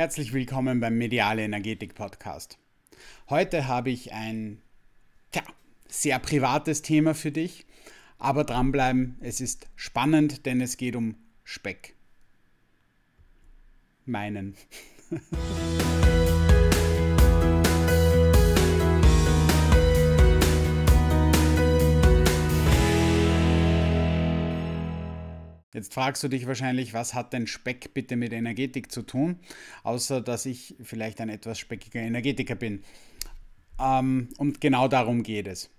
Herzlich willkommen beim Mediale Energetik Podcast. Heute habe ich ein tja, sehr privates Thema für dich, aber dranbleiben, es ist spannend, denn es geht um Speck. Meinen. Jetzt fragst du dich wahrscheinlich, was hat denn Speck bitte mit Energetik zu tun, außer dass ich vielleicht ein etwas speckiger Energetiker bin. Ähm, und genau darum geht es.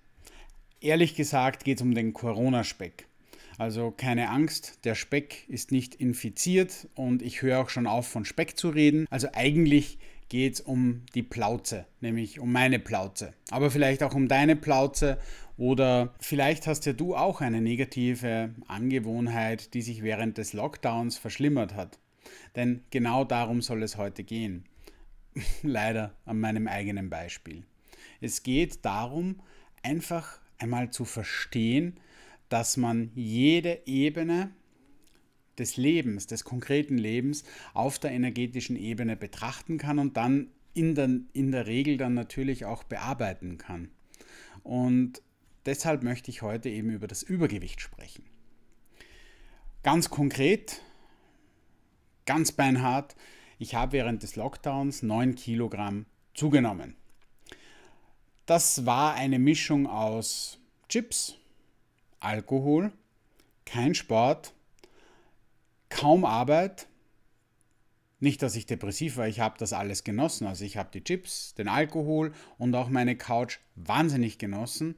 Ehrlich gesagt geht es um den Corona-Speck. Also keine Angst, der Speck ist nicht infiziert und ich höre auch schon auf von Speck zu reden. Also eigentlich geht es um die Plauze, nämlich um meine Plauze. Aber vielleicht auch um deine Plauze oder vielleicht hast ja du auch eine negative Angewohnheit, die sich während des Lockdowns verschlimmert hat. Denn genau darum soll es heute gehen. Leider an meinem eigenen Beispiel. Es geht darum, einfach einmal zu verstehen, dass man jede Ebene des Lebens, des konkreten Lebens auf der energetischen Ebene betrachten kann und dann in der, in der Regel dann natürlich auch bearbeiten kann. Und deshalb möchte ich heute eben über das Übergewicht sprechen. Ganz konkret, ganz beinhart, ich habe während des Lockdowns 9 Kilogramm zugenommen. Das war eine Mischung aus Chips, Alkohol, kein Sport, kaum Arbeit. Nicht, dass ich depressiv war, ich habe das alles genossen. Also ich habe die Chips, den Alkohol und auch meine Couch wahnsinnig genossen.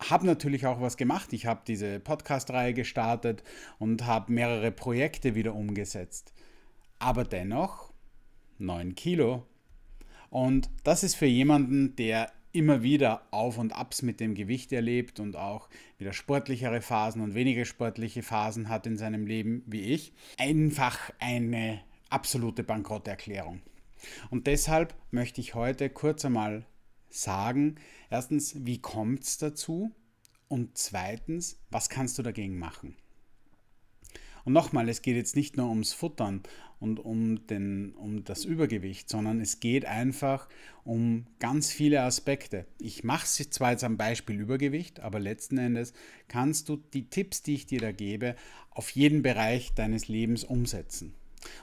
Habe natürlich auch was gemacht. Ich habe diese Podcast-Reihe gestartet und habe mehrere Projekte wieder umgesetzt. Aber dennoch 9 Kilo. Und das ist für jemanden, der immer wieder Auf und Abs mit dem Gewicht erlebt und auch wieder sportlichere Phasen und weniger sportliche Phasen hat in seinem Leben wie ich, einfach eine absolute Bankrotterklärung. Und deshalb möchte ich heute kurz einmal sagen, erstens, wie kommt es dazu? Und zweitens, was kannst du dagegen machen? Und nochmal, es geht jetzt nicht nur ums Futtern und um, den, um das Übergewicht, sondern es geht einfach um ganz viele Aspekte. Ich mache es zwar jetzt am Beispiel Übergewicht, aber letzten Endes kannst du die Tipps, die ich dir da gebe, auf jeden Bereich deines Lebens umsetzen.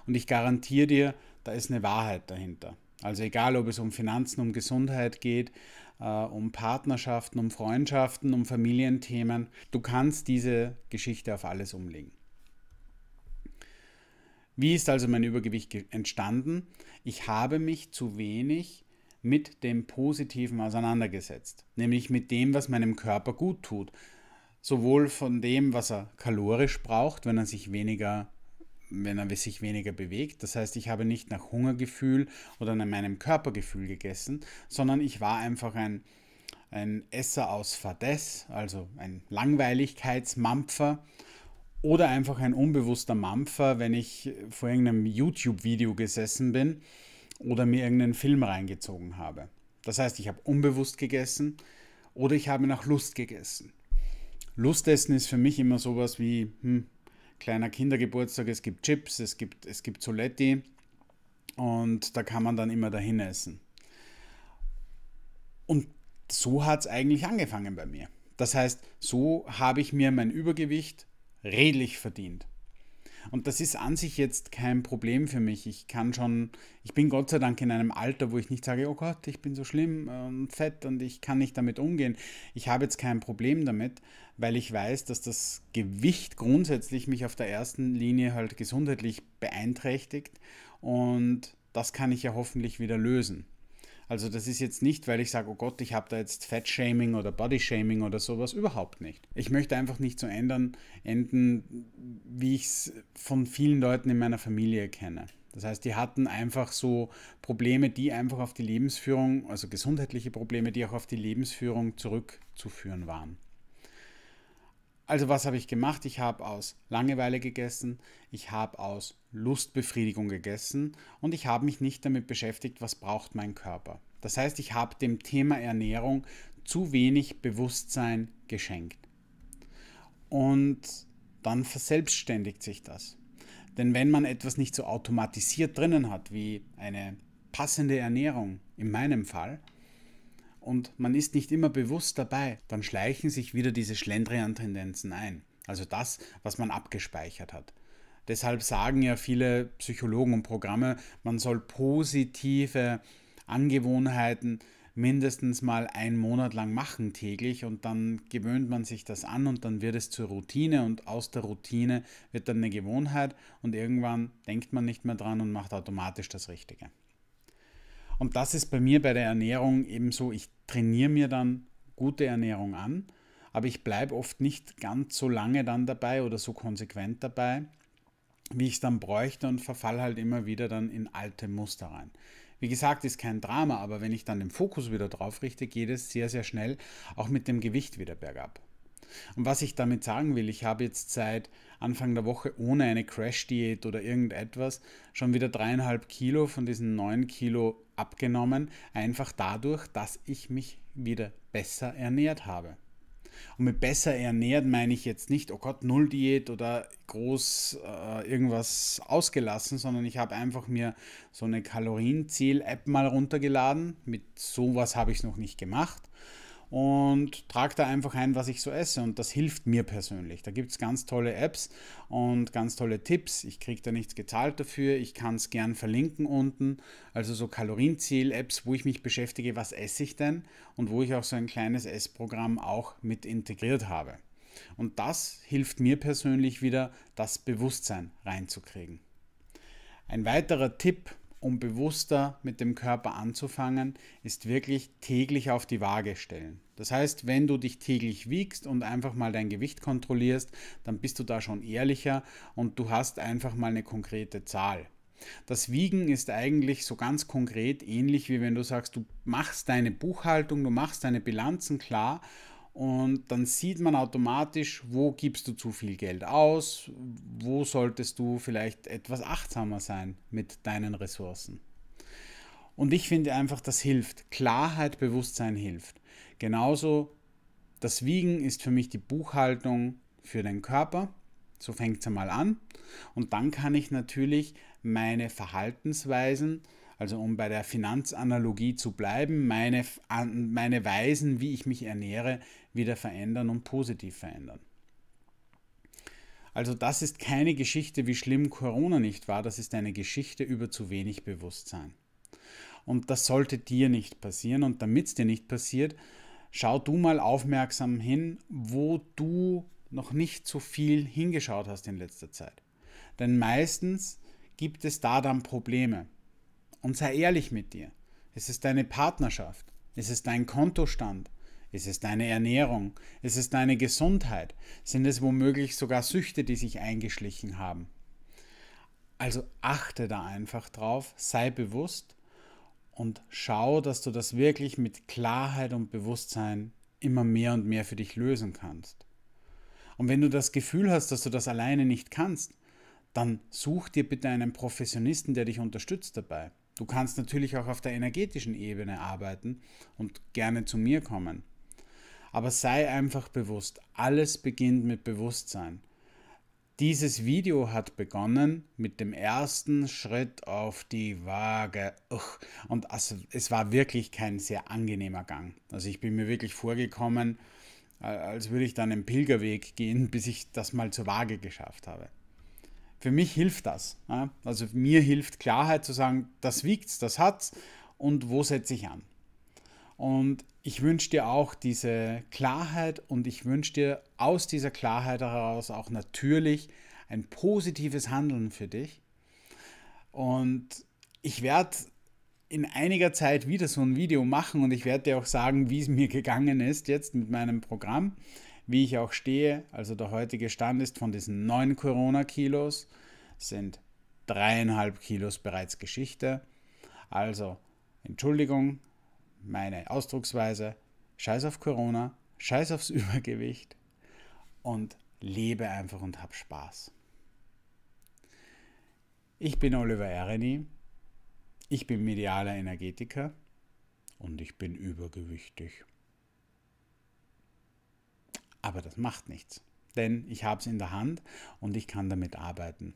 Und ich garantiere dir, da ist eine Wahrheit dahinter. Also egal, ob es um Finanzen, um Gesundheit geht, äh, um Partnerschaften, um Freundschaften, um Familienthemen, du kannst diese Geschichte auf alles umlegen. Wie ist also mein Übergewicht entstanden? Ich habe mich zu wenig mit dem Positiven auseinandergesetzt, nämlich mit dem, was meinem Körper gut tut. Sowohl von dem, was er kalorisch braucht, wenn er sich weniger wenn er sich weniger bewegt. Das heißt, ich habe nicht nach Hungergefühl oder nach meinem Körpergefühl gegessen, sondern ich war einfach ein, ein Esser aus Fadess, also ein Langweiligkeitsmampfer oder einfach ein unbewusster Mampfer, wenn ich vor irgendeinem YouTube-Video gesessen bin oder mir irgendeinen Film reingezogen habe. Das heißt, ich habe unbewusst gegessen oder ich habe nach Lust gegessen. Lustessen ist für mich immer sowas wie hm, kleiner Kindergeburtstag, es gibt Chips, es gibt, es gibt Soletti und da kann man dann immer dahin essen. Und so hat es eigentlich angefangen bei mir. Das heißt, so habe ich mir mein Übergewicht redlich verdient. Und das ist an sich jetzt kein Problem für mich. Ich kann schon, ich bin Gott sei Dank in einem Alter, wo ich nicht sage, oh Gott, ich bin so schlimm und fett und ich kann nicht damit umgehen. Ich habe jetzt kein Problem damit, weil ich weiß, dass das Gewicht grundsätzlich mich auf der ersten Linie halt gesundheitlich beeinträchtigt und das kann ich ja hoffentlich wieder lösen. Also das ist jetzt nicht, weil ich sage, oh Gott, ich habe da jetzt Fat-Shaming oder Body-Shaming oder sowas, überhaupt nicht. Ich möchte einfach nicht so ändern, enden, wie ich es von vielen Leuten in meiner Familie kenne. Das heißt, die hatten einfach so Probleme, die einfach auf die Lebensführung, also gesundheitliche Probleme, die auch auf die Lebensführung zurückzuführen waren. Also was habe ich gemacht? Ich habe aus Langeweile gegessen, ich habe aus Lustbefriedigung gegessen und ich habe mich nicht damit beschäftigt, was braucht mein Körper. Das heißt, ich habe dem Thema Ernährung zu wenig Bewusstsein geschenkt. Und dann verselbstständigt sich das. Denn wenn man etwas nicht so automatisiert drinnen hat, wie eine passende Ernährung, in meinem Fall, und man ist nicht immer bewusst dabei, dann schleichen sich wieder diese Schlendrian-Tendenzen ein. Also das, was man abgespeichert hat. Deshalb sagen ja viele Psychologen und Programme, man soll positive Angewohnheiten mindestens mal einen Monat lang machen täglich und dann gewöhnt man sich das an und dann wird es zur Routine und aus der Routine wird dann eine Gewohnheit und irgendwann denkt man nicht mehr dran und macht automatisch das Richtige. Und das ist bei mir bei der Ernährung ebenso, ich trainiere mir dann gute Ernährung an, aber ich bleibe oft nicht ganz so lange dann dabei oder so konsequent dabei, wie ich es dann bräuchte und verfall halt immer wieder dann in alte Muster rein. Wie gesagt, ist kein Drama, aber wenn ich dann den Fokus wieder drauf richte, geht es sehr, sehr schnell auch mit dem Gewicht wieder bergab. Und was ich damit sagen will, ich habe jetzt seit Anfang der Woche ohne eine Crash-Diät oder irgendetwas schon wieder dreieinhalb Kilo von diesen neun Kilo abgenommen, einfach dadurch, dass ich mich wieder besser ernährt habe. Und mit besser ernährt meine ich jetzt nicht, oh Gott, Null-Diät oder groß äh, irgendwas ausgelassen, sondern ich habe einfach mir so eine Kalorienziel-App mal runtergeladen. Mit sowas habe ich es noch nicht gemacht und trage da einfach ein, was ich so esse. Und das hilft mir persönlich. Da gibt es ganz tolle Apps und ganz tolle Tipps. Ich kriege da nichts gezahlt dafür. Ich kann es gern verlinken unten. Also so Kalorienziel-Apps, wo ich mich beschäftige, was esse ich denn und wo ich auch so ein kleines Essprogramm auch mit integriert habe. Und das hilft mir persönlich wieder, das Bewusstsein reinzukriegen. Ein weiterer Tipp, um bewusster mit dem Körper anzufangen, ist wirklich täglich auf die Waage stellen. Das heißt, wenn du dich täglich wiegst und einfach mal dein Gewicht kontrollierst, dann bist du da schon ehrlicher und du hast einfach mal eine konkrete Zahl. Das Wiegen ist eigentlich so ganz konkret ähnlich wie wenn du sagst, du machst deine Buchhaltung, du machst deine Bilanzen klar und dann sieht man automatisch, wo gibst du zu viel Geld aus, wo solltest du vielleicht etwas achtsamer sein mit deinen Ressourcen. Und ich finde einfach, das hilft. Klarheit, Bewusstsein hilft. Genauso, das Wiegen ist für mich die Buchhaltung für den Körper. So fängt es einmal an. Und dann kann ich natürlich meine Verhaltensweisen also um bei der Finanzanalogie zu bleiben, meine, meine Weisen, wie ich mich ernähre, wieder verändern und positiv verändern. Also das ist keine Geschichte, wie schlimm Corona nicht war, das ist eine Geschichte über zu wenig Bewusstsein. Und das sollte dir nicht passieren und damit es dir nicht passiert, schau du mal aufmerksam hin, wo du noch nicht so viel hingeschaut hast in letzter Zeit. Denn meistens gibt es da dann Probleme. Und sei ehrlich mit dir. Ist es deine Partnerschaft? Ist es dein Kontostand? Ist es deine Ernährung? Ist es deine Gesundheit? Sind es womöglich sogar Süchte, die sich eingeschlichen haben? Also achte da einfach drauf, sei bewusst und schau, dass du das wirklich mit Klarheit und Bewusstsein immer mehr und mehr für dich lösen kannst. Und wenn du das Gefühl hast, dass du das alleine nicht kannst, dann such dir bitte einen Professionisten, der dich unterstützt dabei. Du kannst natürlich auch auf der energetischen Ebene arbeiten und gerne zu mir kommen. Aber sei einfach bewusst, alles beginnt mit Bewusstsein. Dieses Video hat begonnen mit dem ersten Schritt auf die Waage. Und also, es war wirklich kein sehr angenehmer Gang. Also ich bin mir wirklich vorgekommen, als würde ich dann einen Pilgerweg gehen, bis ich das mal zur Waage geschafft habe für mich hilft das. Also mir hilft Klarheit zu sagen, das wiegt das hat's und wo setze ich an. Und ich wünsche dir auch diese Klarheit und ich wünsche dir aus dieser Klarheit heraus auch natürlich ein positives Handeln für dich. Und ich werde in einiger Zeit wieder so ein Video machen und ich werde dir auch sagen, wie es mir gegangen ist jetzt mit meinem Programm wie ich auch stehe. Also der heutige Stand ist von diesen 9 Corona-Kilos sind dreieinhalb Kilos bereits Geschichte. Also Entschuldigung, meine Ausdrucksweise, scheiß auf Corona, scheiß aufs Übergewicht und lebe einfach und hab Spaß. Ich bin Oliver Ereni, ich bin medialer Energetiker und ich bin übergewichtig. Aber das macht nichts, denn ich habe es in der Hand und ich kann damit arbeiten.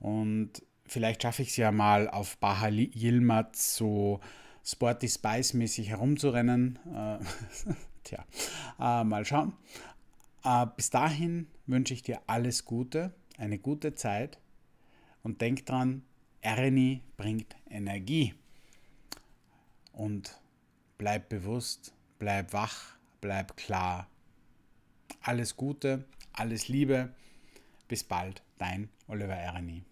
Und vielleicht schaffe ich es ja mal auf Baha Yilmaz so Sporty Spice-mäßig herumzurennen. Äh, tja, äh, mal schauen. Äh, bis dahin wünsche ich dir alles Gute, eine gute Zeit und denk dran, Ernie bringt Energie. Und bleib bewusst, bleib wach, bleib klar. Alles Gute, alles Liebe. Bis bald, dein Oliver Ernie.